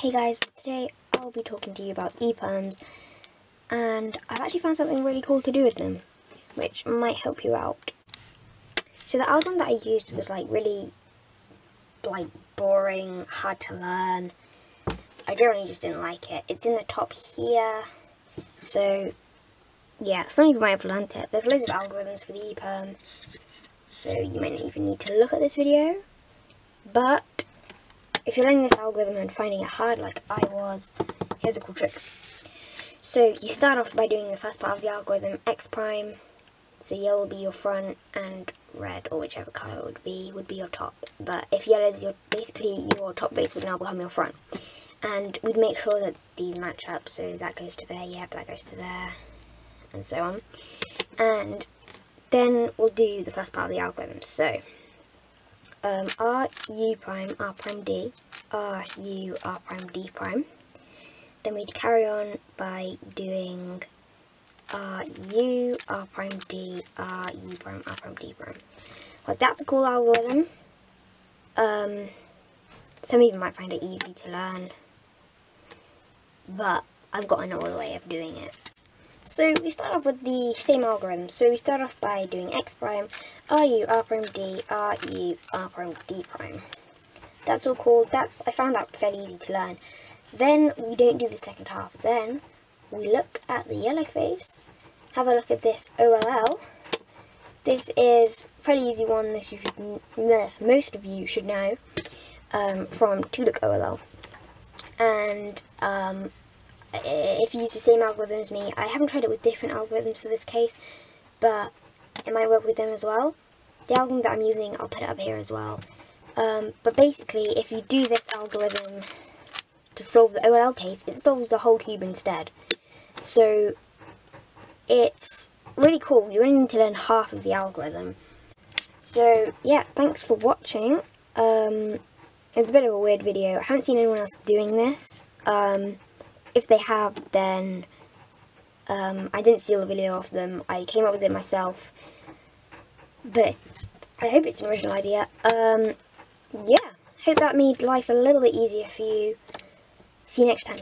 Hey guys, today I'll be talking to you about EPIRBs and I've actually found something really cool to do with them which might help you out. So the algorithm that I used was like really like boring, hard to learn. I generally just didn't like it. It's in the top here so yeah, some of you might have learnt it. There's loads of algorithms for the EPIRB so you might not even need to look at this video but if you're learning this algorithm and finding it hard like I was, here's a cool trick. So you start off by doing the first part of the algorithm, x prime, so yellow will be your front and red, or whichever colour it would be, would be your top. But if yellow is your, basically your top base would now become your front. And we'd make sure that these match up, so that goes to there, yep, that goes to there, and so on. And then we'll do the first part of the algorithm. So um, R U prime R prime D R U R prime D prime. Then we'd carry on by doing R U R prime D R U prime R prime D prime. Like that's a cool algorithm. Um, some of you might find it easy to learn, but I've got another way of doing it. So we start off with the same algorithm. So we start off by doing x prime, ru, r prime d, ru, r prime d prime. That's all called, that's, I found that fairly easy to learn. Then we don't do the second half. Then we look at the yellow face, have a look at this OLL. This is a pretty easy one that you should, most of you should know um, from two-look OLL. And um, if you use the same algorithm as me. I haven't tried it with different algorithms for this case, but it might work with them as well. The algorithm that I'm using, I'll put it up here as well. Um, but basically, if you do this algorithm to solve the OLL case, it solves the whole cube instead. So, it's really cool. You only need to learn half of the algorithm. So, yeah, thanks for watching. Um, it's a bit of a weird video. I haven't seen anyone else doing this. Um, if they have, then um, I didn't steal a video off them. I came up with it myself. But I hope it's an original idea. Um, yeah, hope that made life a little bit easier for you. See you next time.